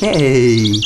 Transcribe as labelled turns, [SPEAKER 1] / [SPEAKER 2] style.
[SPEAKER 1] Hey!